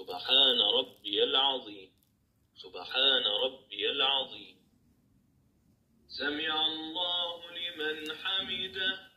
سبحان ربي العظيم. سبحان ربي العظيم. سمع الله لمن حمده.